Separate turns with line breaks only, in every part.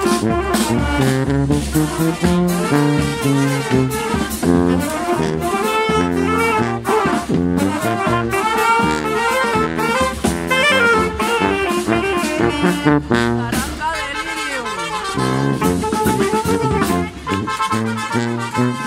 Caramba del.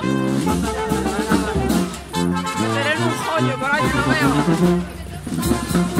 Tener un joyo, por ahí no veo.